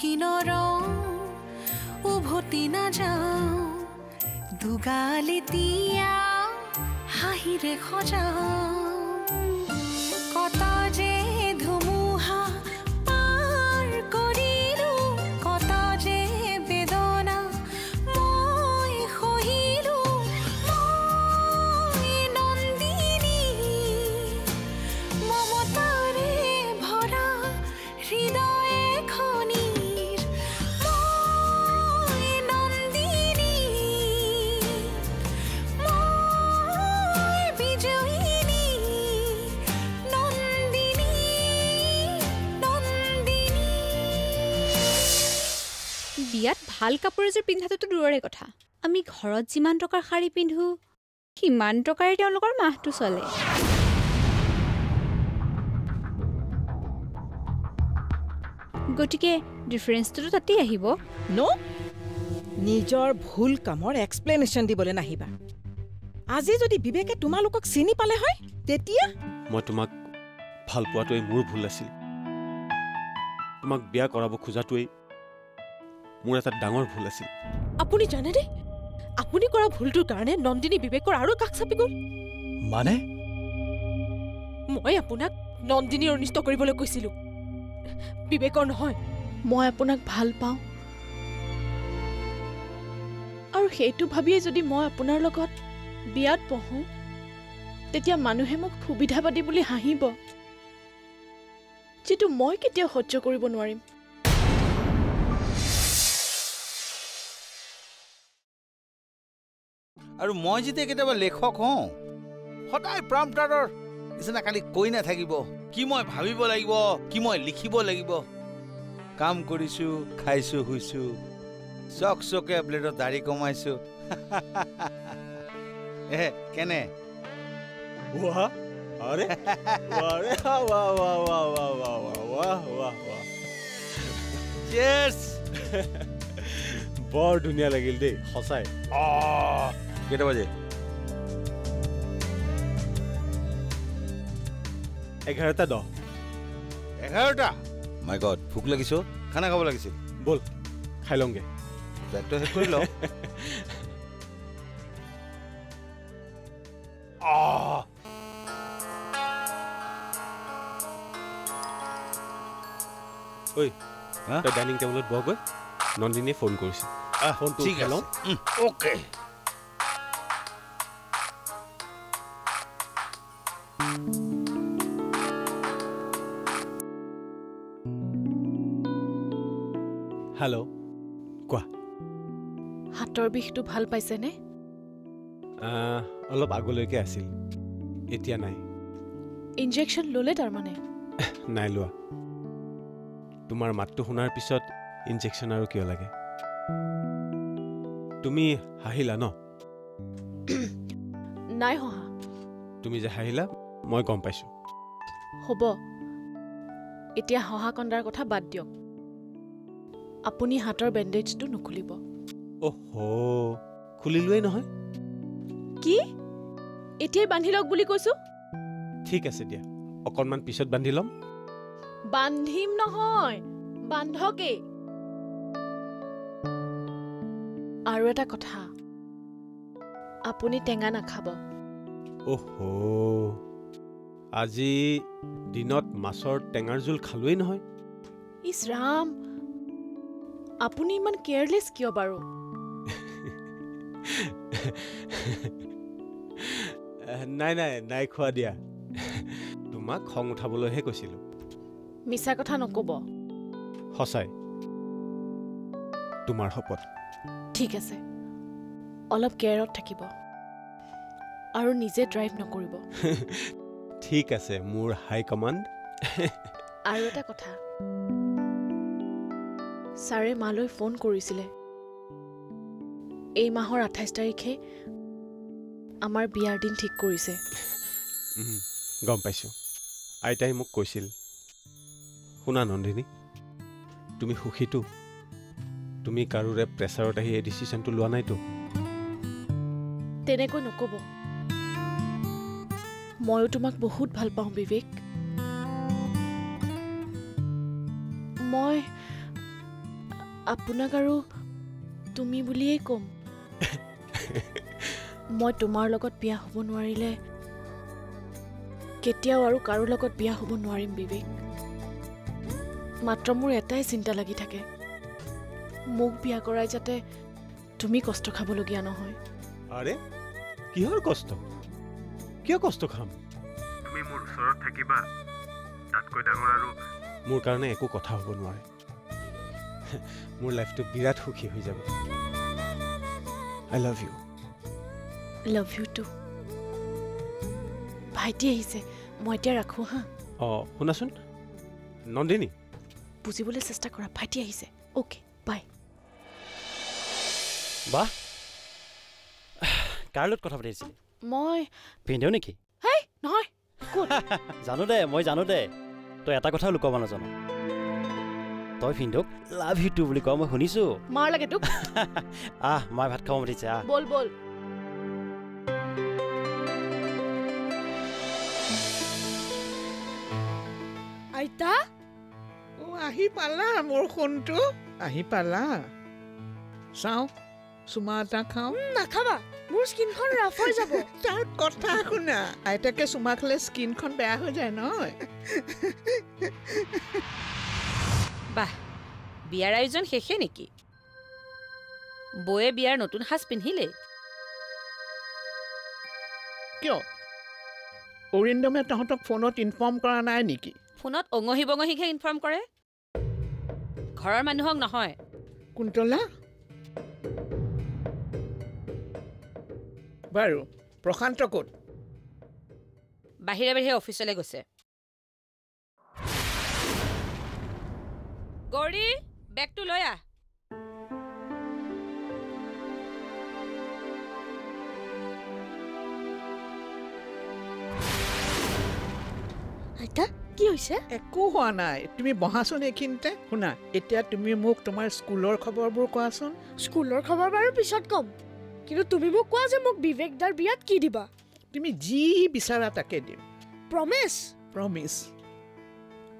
কি নৰওঁ উভতি নাযাওঁ দুগাল এতিয়া হাঁহিৰে সজাওঁ ভাল কাপোৰ এযোৰ পিন্ধাটোতো দূৰৰে কথা। আমি ঘৰত যিমান টকাৰ শাৰী পিন্ধো সিমান টকাৰে তেওঁলোকৰ মাহটো চলে। গতিকে ডিফাৰেঞ্চটোতো তাতেই আহিব। ন? নিজৰ ভুল কামৰ এক্সপ্লেনেশ্যন দিবলৈ নাহিবা। আজি যদি বিবেকে তোমালোকক চিনি পালে হয় তেতিয়া? মই তোমাক ভাল পোৱাটোৱেই মোৰ ভুল আছিল। তোমাক বিয়া কৰাব খোজাটোৱেই মোৰ এটা ডাঙৰ ভুল আছিল। আপুনি জানেনে? আপুনি কৰা ভুলটোৰ কাৰণে নন্দিনী বিবেকৰ আৰু কাষ চাপি গ'ল। মানে? মই আপোনাক নন্দিনীৰ অনিষ্ট কৰিবলৈ কৈছিলো। বিবেকৰ নহয়। মই আপোনাক ভাল পাওঁ। আৰু সেইটো ভাবিয়ে যদি মই আপোনাৰ লগত বিয়াত পঢ়োঁ তেতিয়া মানুহে মোক সুবিধাবাদী বুলি হাঁহিব। যিটো মই কেতিয়াও সহ্য কৰিব নোৱাৰিম। আৰু মই যেতিয়া কেতিয়াবা লেখক হওঁ সদায় প্ৰম্পটাৰৰ নিচিনা কালি কৈ নাথাকিব। কি মই ভাবিব লাগিব কি মই লিখিব লাগিব। কাম কৰিছো খাইছো শুইছো চক চকে ব্লেডত দাড়ি কমাইছো। এ কেনে! বৰ ধুনীয়া লাগিল দেই সঁচাই। কেইটা বাজে? এঘাৰটা দহ। এঘাৰটা? মাই গড ভোক লাগিছ খানা খাব লাগিছিল। ব'ল খাই লওঁগে। ব্ৰেকটো শেষ কৰি লওঁ। ঐ হা? তই ডাইনিং টেবুলত বহগৈ নন্দিনীয়ে ফোন কৰিছে। ফোনটো ঠিক আছে। অ'কে। বিষটো ভাল পাইছেনে? অলপ আগলৈকে আছিল। এতিয়া নাই। ইনজেকশ্যন ল'লে তাৰমানে? নাই লোৱা। তোমাৰ মাতটো শুনাৰ পিছত ইনজেকশ্যন আৰু কিয় লাগে? তুমি হাঁহিলা ন? নাই হহা তুমি যে হাঁহিলা মই গম পাইছোঁ। হ'ব। এতিয়া হহা কন্দাৰ কথা বাদ দিয়ক। আপুনি হাতৰ বেণ্ডেজটো নুখুলিব। অহ খুলিলোৱেই নহয়? কি? এতিয়াই বান্ধি লওক বুলি কৈছো? ঠিক আছে দিয়া অকণমান পিছত বান্ধি ল'ম। বান্ধিম নহয় বান্ধকেই। আৰু এটা কথা আপুনি টেঙা নাখাব। অহ আজি দিনত মাছৰ টেঙাৰ জোল খালোৱেই নহয়। ইছ ৰাম আপুনি ইমান কেয়াৰলেছ কিয় বাৰু? নাই নাই নাই খোৱা দিয়া। তোমাক খং উঠাবলৈহে কৈছিলোঁ। মিছা কথা নক'ব। সঁচাই। তোমাৰ শপত। ঠিক আছে। অলপ কেয়াৰত থাকিব। আৰু নিজে ড্ৰাইভ নকৰিব। ঠিক আছে মোৰ হাই কমাণ্ড আৰু এটা কথা। ছাৰে মালৈ ফোন কৰিছিলে। এই মাহৰ আঠাইছ তাৰিখে আমাৰ বিয়াৰ দিন ঠিক কৰিছে। গম পাইছোঁ। আইতাই মোক কৈছিল শুনা নন্দিনী তুমি সুখীতো। তুমি কাৰোৰে প্ৰেছাৰত আহি এই ডিচিশ্যনটো লোৱা নাইতো? তেনেকৈ নক'ব। ময়ো তোমাক বহুত ভাল পাওঁ বিবেক। মই আপোনাক আৰু তুমি বুলিয়েই ক'ম। মই তোমাৰ লগত বিয়া হ'ব নোৱাৰিলে কেতিয়াও আৰু কাৰো লগত বিয়া হ'ব নোৱাৰিম বিবেক। মাত্ৰ মোৰ এটাই চিন্তা লাগি থাকে। মোক বিয়া কৰাই যাতে তুমি কষ্ট খাবলগীয়া নহয়। আৰে কিহৰ কষ্ট? কিয় কষ্ট খাম? তুমি মোৰ ওচৰত থাকিবা। তাতকৈ ডাঙৰ আৰু মোৰ কাৰণে একো কথা হ'ব নোৱাৰে। মোৰ লাইফটো বিৰাট সুখী হৈ যাব। I love you. Love you too ভাইটি আহিছে। মই এতিয়া ৰাখোঁ হা? অঁ শুনাচোন। নন্দিনী। বুজিবলৈ চেষ্টা কৰা ভাইটি আহিছে। অ'কে বাই বাহ। কাৰ লগত কথা পাতিছিলি মই ভিন্দেও নেকি? হেই নহয়। জানো দে মই জানো দে। তই এটা কথাও লুকাব নাজানো। তই ভিন্দক লাভ ইউ টু বুলি কোৱা মই শুনিছোঁ। মাৰ লাগে তোক। আহ মায়ে ভাত খাব মাতিছে আহ। বল বল। আহি পালা মোৰ সোণটো? আহি পালা? চাওঁ চুমা এটা খাওঁ। নাখাবা। মোৰ স্কিনখন ৰাফ হৈ যাব। তাৰ কথা শুনা। আইতাকে চুমা খালে স্কিনখন বেয়া হৈ যায় নহয়। বাহ বিয়াৰ আয়োজন শেষে নেকি? বৌয়ে বিয়াৰ নতুন সাজ পিন্ধিলে কিয়? অৰিন্দমে তহঁতক ফোনত ইনফৰ্ম কৰা নাই নেকি? ফোনত অঙহী বঙহীকহে ইনফৰ্ম কৰে। ঘৰৰ মানুহক নহয়। কুন্তলা? বাৰু প্ৰশান্ত ক'ত? বাহিৰে বাহিৰে অফিচলৈ গৈছে। গৌৰী বেগটো লৈ আহ। আইতা? কি হৈছে? একো হোৱা নাই। তুমি বহাচোন এইখিনিতে। শুনা এতিয়া তুমি মোক তোমাৰ স্কুলৰ খবৰবোৰ কোৱাচোন। স্কুলৰ খবৰ বাৰু পিছত ক'ম। কিন্তু তুমি মোক কোৱা যে মোক বিবেক দাৰ বিয়াত কি দিবা। তুমি যি বিচাৰা তাকে দিম। প্ৰমিছ। প্ৰমিছ।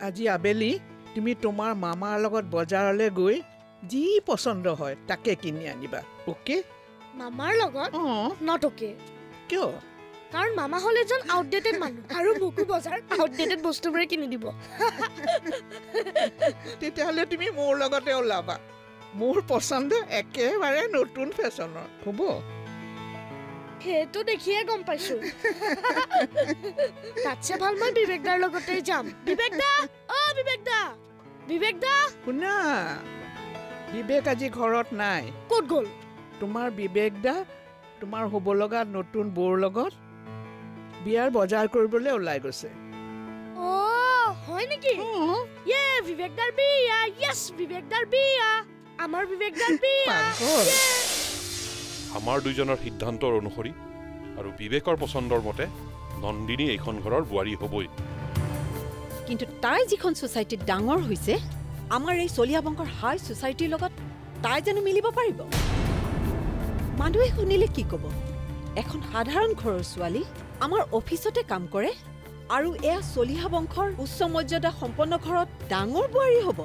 আজি আবেলি তুমি তোমাৰ মামাৰ লগত বজাৰলৈ গৈ যি পচন্দ হয় তাকে কিনি আনিবা অ'কে? মামাৰ লগত? অঁ। নটকে কিয়? কাৰণ মামা হ'ল এজন আউটডেটেড মানুহ। আৰু মোকো বজাৰ আউটডেটেড বস্তুবোৰে কিনি দিব। তেতিয়াহ'লে তুমি মোৰ লগতে ওলাবা। মোৰ পচন্দ একেবাৰে নতুন ফেশ্বনৰ। হ'ব। সেইটো দেখিয়ে গম পাইছো। তাতছে ভাল মই বিবেক দাৰ লগতে যাম। বিবেক দা অ বিবেক দা বিবেক দা শুনা বিবেক আজি ঘৰত নাই। ক'ত গ'ল? তোমাৰ বিবেক দা তোমাৰ হ'ব লগা নতুন বৌৰ লগত? বিয়াৰ বজাৰ কৰিবলৈ ওলাই গৈছে। হয় নেকি? ইয়ে বিয়া বিয়া আমাৰ বিয়া দুইজনৰ সিদ্ধান্তৰ অনুসৰি আৰু বিবেকৰ পচন্দৰ মতে নন্দিনী এইখন ঘৰৰ বোৱাৰী হ'বই। কিন্তু তাই যিখন ছ'চাইটিত ডাঙৰ হৈছে আমাৰ এই চলিয়া বংশৰ হাই ছ'চাইটিৰ লগত তাই জানো মিলিব পাৰিব? মানুহে শুনিলে কি ক'ব? এখন সাধাৰণ ঘৰৰ ছোৱালী আমাৰ অফিচতে কাম কৰে আৰু এয়া চলিহা বংশৰ উচ্চ মৰ্যাদা সম্পন্ন ঘৰত ডাঙৰ বোৱাৰী হ'ব।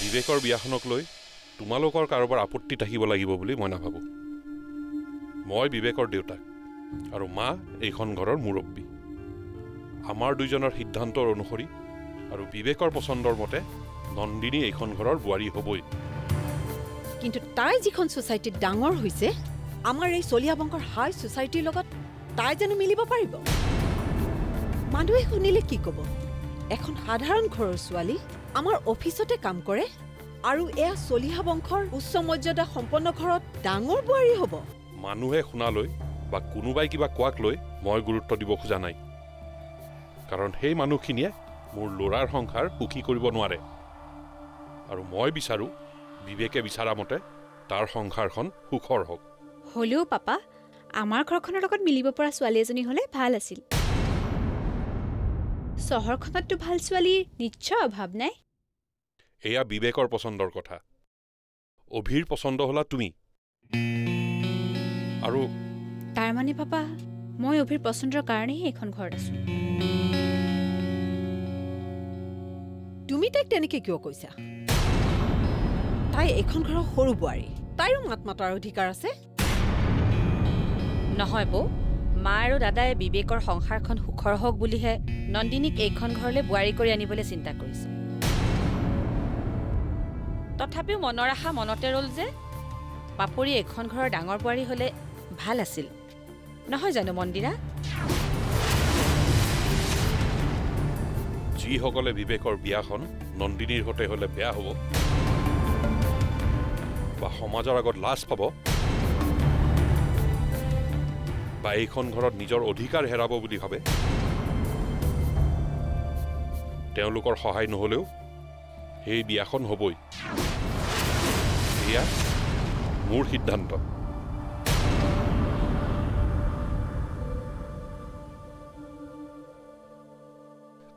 বিবেকৰ বিয়াখনক লৈ তোমালোকৰ কাৰোবাৰ আপত্তি থাকিব লাগিব বুলি মই নাভাবোঁ। মই বিবেকৰ দেউতাক আৰু মা এইখন ঘৰৰ মুৰব্বী। আমাৰ দুইজনৰ সিদ্ধান্তৰ অনুসৰি আৰু বিবেকৰ পচন্দৰ মতে নন্দিনী এইখন ঘৰৰ বোৱাৰী হ'বই। কিন্তু তাই যিখন ছ'চাইটিত ডাঙৰ হৈছে আমাৰ এই চলিয়া বংশৰ হাই ছ'চাইটিৰ লগত তাই জানো মিলিব পাৰিব? মানুহে শুনিলে কি ক'ব? এখন সাধাৰণ ঘৰৰ ছোৱালী আমাৰ অফিচতে কাম কৰে আৰু এয়া চলিহা বংশৰ উচ্চ মৰ্যাদা সম্পন্ন ঘৰত ডাঙৰ বোৱাৰী হ'ব। মানুহে শুনালৈ বা কোনোবাই কিবা কোৱাক লৈ মই গুৰুত্ব দিব খোজা নাই। কাৰণ সেই মানুহখিনিয়ে মোৰ ল'ৰাৰ সংসাৰ সুখী কৰিব নোৱাৰে। আৰু মই বিচাৰোঁ বিবেকে বিচৰা মতে তাৰ সংসাৰখন সুখৰ হওক। হ'লেও পাপা আমাৰ ঘৰখনৰ লগত মিলিব পৰা ছোৱালী এজনী হ'লে ভাল আছিল। চহৰখনততো ভাল ছোৱালীৰ নিশ্চয় অভাৱ নাই। এয়া বিবেকৰ পচন্দৰ কথা। অভিৰ পচন্দ হ'লা তুমি। আৰু তাৰমানে পাপা মই অভিৰ পচন্দৰ কাৰণেহে এইখন ঘৰত আছোঁ। তুমি তাইক তেনেকে কিয় কৈছা? তাই এইখন ঘৰৰ সৰু বোৱাৰী। তাইৰো মাত মাতাৰ অধিকাৰ আছে। নহয় বৌ মা আৰু দাদাই বিবেকৰ সংসাৰখন সুখৰ হওক বুলিহে নন্দিনীক এইখন ঘৰলৈ বোৱাৰী কৰি আনিবলৈ চিন্তা কৰিছে। তথাপিও মনৰ আশা মনতে ৰ'ল যে পাপৰি এইখন ঘৰৰ ডাঙৰ বোৱাৰী হ'লে ভাল আছিল। নহয় জানো মন্দিৰা? যিসকলে বিবেকৰ বিয়াখন নন্দিনীৰ সৈতে হ'লে বেয়া হ'ব বা সমাজৰ আগত লাজ পাব বা এইখন ঘৰত নিজৰ অধিকাৰ হেৰাব বুলি ভাবে তেওঁলোকৰ সহায় নহ'লেও সেই বিয়াখন হ'বই। এয়া মোৰ সিদ্ধান্ত।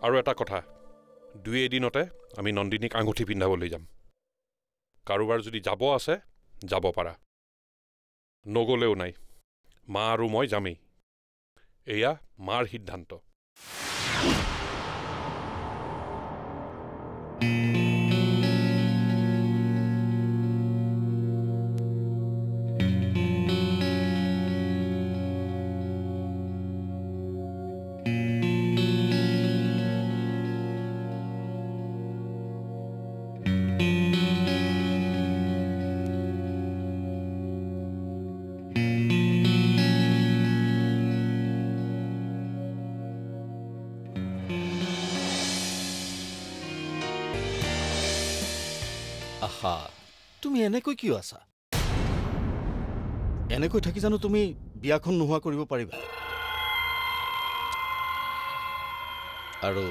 আৰু এটা কথা দুই এদিনতে আমি নন্দিনীক আঙুঠি পিন্ধাবলৈ যাম। কাৰোবাৰ যদি যাব আছে যাব পাৰা। নগ'লেও নাই। মা আৰু মই যামেই। এয়া মাৰ সিদ্ধান্ত। তুমি এনেকৈ কিয় আছা? এনেকৈ থাকি জানো তুমি বিয়াখন নোহোৱা কৰিব পাৰিবা? আৰু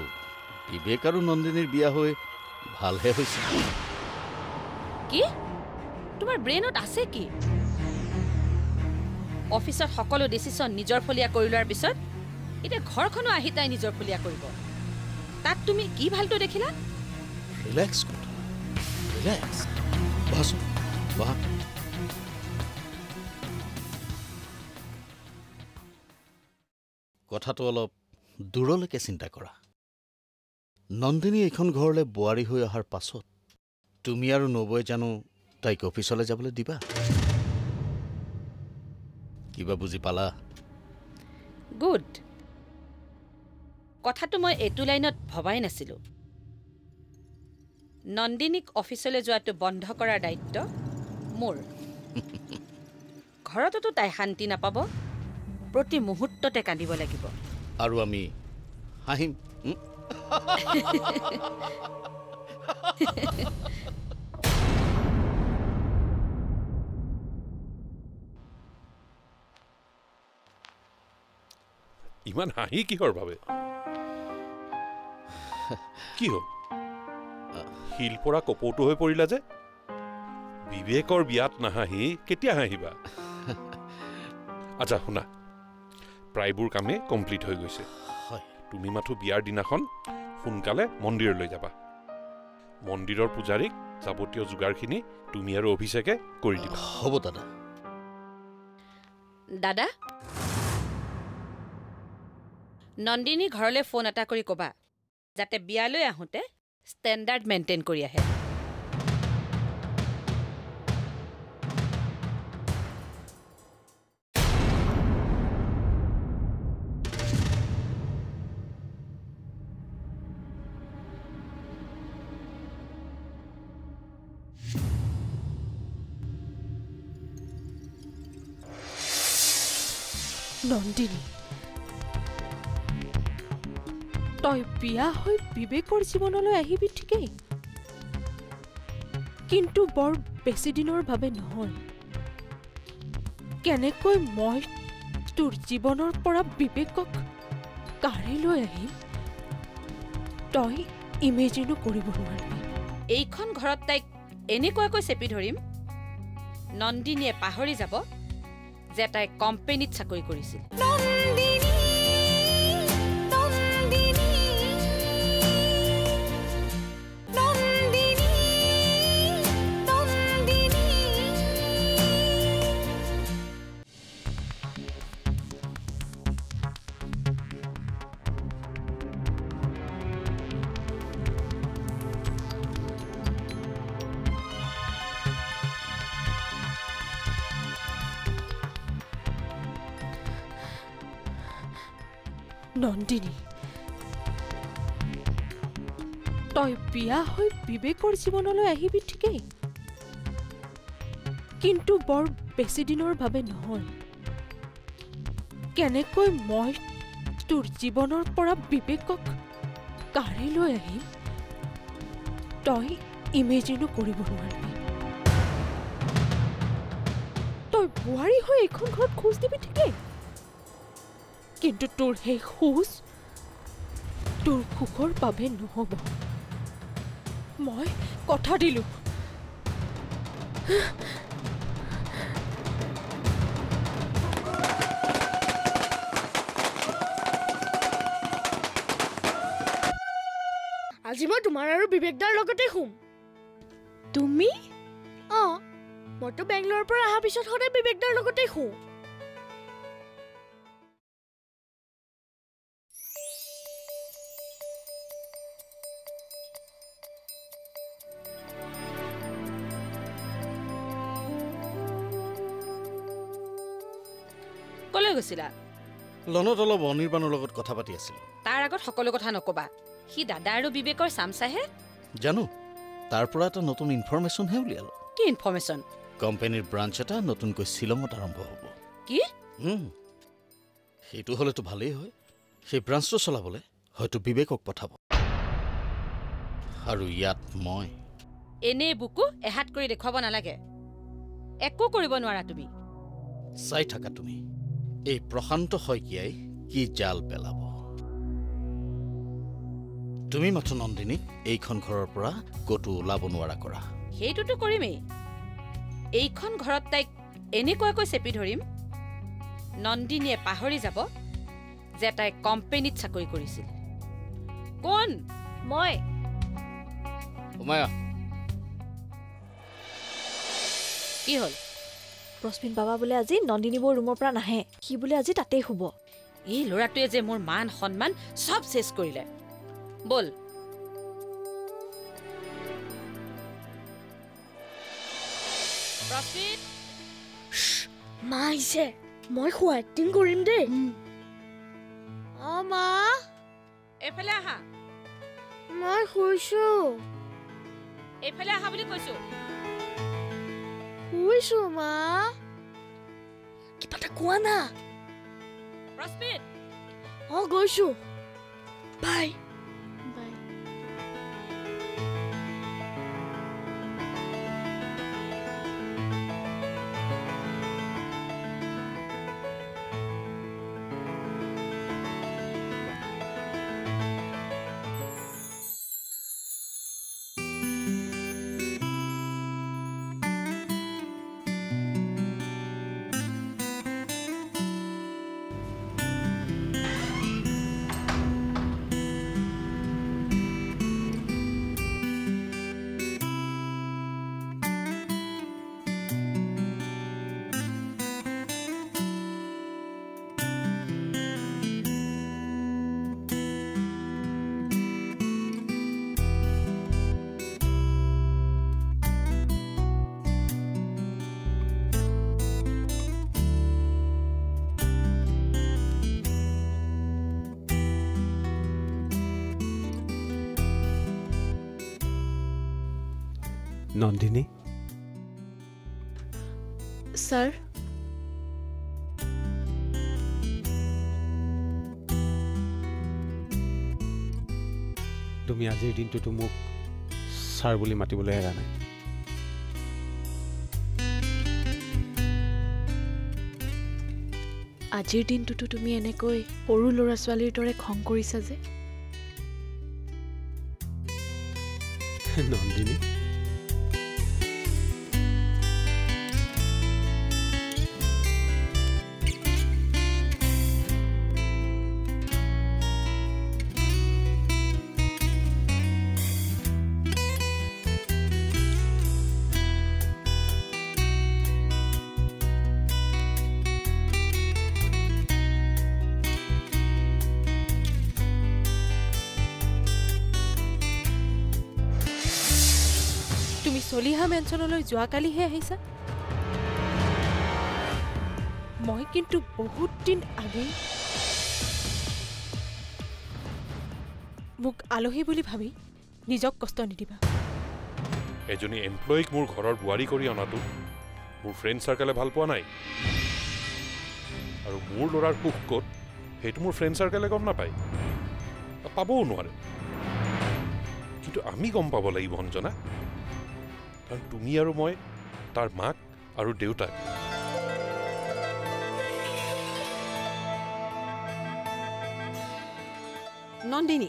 বিবেক আৰু নন্দিনীৰ বিয়া হৈ ভালহে হৈছে। কি? তোমাৰ ব্ৰেইনত আছে কি? অফিচত সকলো ডিচিশ্যন নিজৰ ফলীয়া কৰি লোৱাৰ পিছত এতিয়া ঘৰখনো আহি তাই নিজৰ ফলীয়া কৰিব। তাত তুমি কি ভালটো দেখিলা? ৰিলেক্স ৰিলেক্স বহাচোন বহা কথাটো অলপ দূৰলৈকে চিন্তা কৰা। নন্দিনী এইখন ঘৰলৈ বোৱাৰী হৈ অহাৰ পাছত তুমি আৰু নবৌৱে জানো তাইক অফিচলৈ যাবলৈ দিবা? কিবা বুজি পালা? গুড। কথাটো মই এইটো লাইনত ভবাই নাছিলোঁ। নন্দিনীক অফিচলৈ যোৱাটো বন্ধ কৰাৰ দায়িত্ব মোৰ। ঘৰততো তাই শান্তি নাপাব। প্ৰতি মুহূৰ্ততে কান্দিব লাগিব। আৰু আমি হাঁহিম? ইমান হাঁহি কিহৰ বাবে? কি হ'ল? শিল পৰা কপৌটো হৈ পৰিলা যে। বিবেকৰ বিয়াত নাহাঁহি কেতিয়া হাঁহিবা? আচ্ছা শুনা। প্ৰায়বোৰ কামেই কমপ্লিট হৈ গৈছে। তুমি মাথো বিয়াৰ দিনাখন সোনকালে মন্দিৰলৈ যাবা। মন্দিৰৰ পূজাৰীক যাৱতীয় যোগাৰখিনি তুমি আৰু অভিষেকে কৰি দিবা। হ'ব দাদা। দাদা? নন্দিনী ঘৰলৈ ফোন এটা কৰি ক'বা যাতে বিয়ালৈ আহোঁতে ষ্টেণ্ডাৰ্ড মেইনটেইন কৰি আহে। নন্দিনী তই বিয়া হৈ বিবেকৰ জীৱনলৈ আহিবি ঠিকেই। কিন্তু বৰ বেছি দিনৰ বাবে নহয়। কেনেকৈ মই তোৰ জীৱনৰ পৰা বিবেকক কাঢ়ি লৈ আহিম? তই ইমেজিনো কৰিব নোৱাৰিবি। এইখন ঘৰত তাইক এনেকুৱাকৈ চেপি ধৰিম। নন্দিনীয়ে পাহৰি যাব যে তাই কোম্পেনীত চাকৰি কৰিছিল। নন্দিনী। তই বিয়া হৈ বিবেকৰ জীৱনলৈ আহিবি ঠিকেই। কিন্তু বৰ বেছি দিনৰ বাবে নহয়। কেনেকৈ মই তোৰ জীৱনৰ পৰা বিবেকক কাঢ়ি লৈ আহিম? তই ইমেজিনো কৰিব নোৱাৰিবি। তই বোৱাৰী হৈ এইখন ঘৰত খোজ দিবি ঠিকেই। কিন্তু তোৰ সেই খোজ তোৰ সুখৰ বাবে নহ'ব। মই কথা দিলোঁ। আজি মই তোমাৰ আৰু বিবেকদাৰ লগতে শুম। তুমি? অঁ মইতো বেংগলোৰৰ পৰা অহাৰ পিছত সদায় বিবেকদাৰ লগতে শুওঁ কলৈ গৈছিলা? লনত অলপ অনিৰ্বাণৰ লগত কথা পাতি আছিলোঁ। তাৰ আগত সকলো কথা নকবা। সি দাদা আৰু বিবেকৰ চামচাহে? জানো তাৰ পৰা এটা নতুন ইনফৰমেশ্যনহে উলিয়ালোঁ। কি ইনফৰমেশ্যন কোম্পানীৰ ব্ৰাঞ্চ এটা নতুনকৈ শ্বিলঙত আৰম্ভ হ'ব। কি? সেইটো হ'লেতো ভালেই হয়। সেই ব্ৰাঞ্চটো চলাবলৈ হয়তো বিবেকক পঠাব। আৰু ইয়াত মই। এনেই বুকু এহাত কৰি দেখুৱাব নালাগে। একো কৰিব নোৱাৰা তুমি। চাই থাকা তুমি। এই প্ৰশান্ত শইকীয়াই কি জাল পেলাব? তুমি মাথো নন্দিনীক এইখন ঘৰৰ পৰা ক'তো ওলাব নোৱাৰা কৰা। সেইটোতো কৰিমেই। এইখন ঘৰত তাইক এনেকুৱাকৈ চেপি ধৰিম নন্দিনীয়ে পাহৰি যাব যে তাই কোম্পেনীত চাকৰি কৰিছিল। কোন? মই। কি হ'ল? ৰশ্মিন বাবা বোলে আজি নন্দিনী বৌৰ ৰুমৰ পৰা নাহে। সি বোলে আজি তাতেই শুব? এই ল'ৰাটোৱে যে মোৰ মান সন্মান চব চেছ কৰিলে। ব'ল। মা আহিছে মই খোৱা এক্টিং কৰিম দেই অঁ মা এইফালে আহা মই শুইছো এইফালে আহা বুলি কৈছো শুইছো মা কিবা এটা কোৱা না প্ৰস্তুত নন্দিনী? ছাৰ তুমি আজিৰ দিনটোতো মোক ছাৰ বুলি মাতিবলৈ এৰা নাই। আজিৰ দিনটোতো তুমি এনেকৈ সৰু ল'ৰা ছোৱালীৰ দৰে খং কৰিছা যে? নন্দিনী? চলিহা মেনশ্যনলৈ যোৱাকালিহে আহিছা? মই কিন্তু বহুত দিন আগেই। মোক আলহী বুলি ভাবি নিজক কষ্ট নিদিবা। এজনী এমপ্লয়ীক মোৰ ঘৰৰ বোৱাৰী কৰি অনাটো মোৰ ফ্ৰেণ্ড চাৰ্কেলে ভাল পোৱা নাই। আৰু মোৰ ল'ৰাৰ সুখ ক'ত সেইটো মোৰ ফ্ৰেণ্ড চাৰ্কেলে গম নাপায়। পাবও নোৱাৰে। কিন্তু আমি গম পাব লাগিব অঞ্জনা কাৰণ তুমি আৰু মই তাৰ মাক আৰু দেউতাক। নন্দিনী